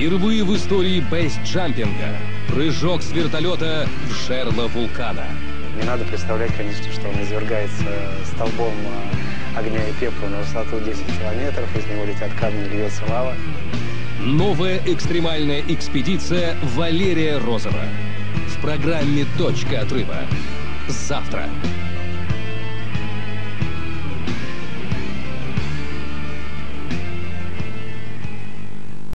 Впервые в истории бейсджампинга прыжок с вертолета в жерло вулкана. Не надо представлять, конечно, что он извергается столбом а, огня и пепла на высоту 10 километров, из него летят камни, льется лава. Новая экстремальная экспедиция Валерия Розова. В программе «Точка отрыва». Завтра.